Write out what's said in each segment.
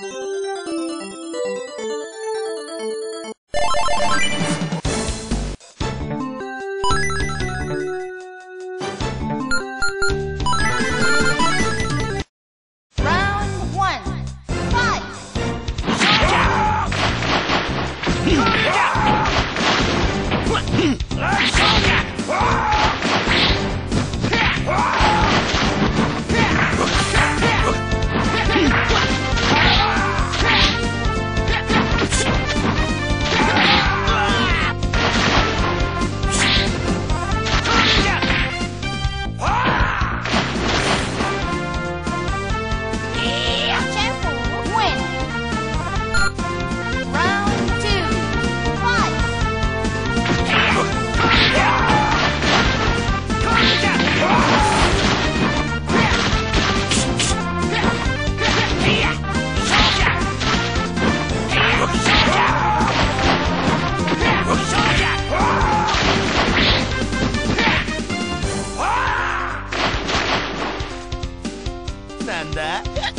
Round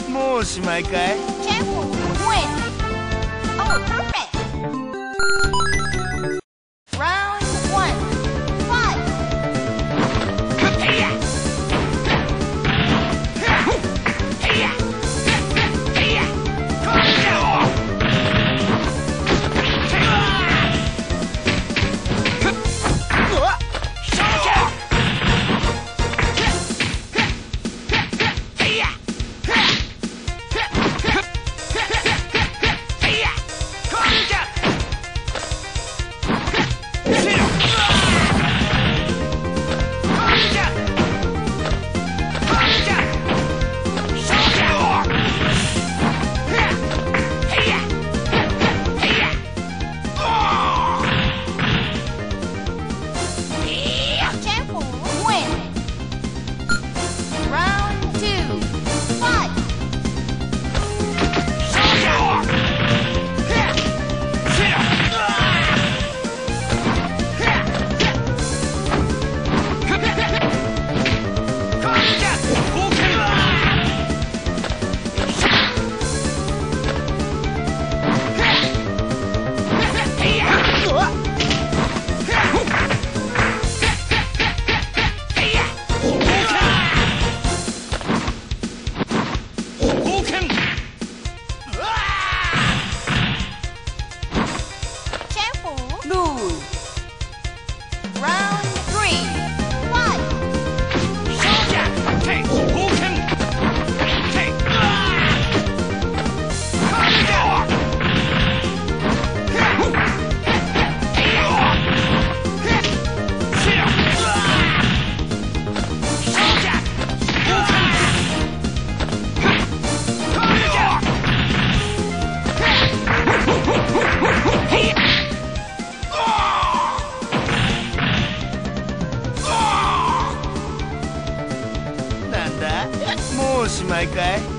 もうおしまいかい？おしまいかい？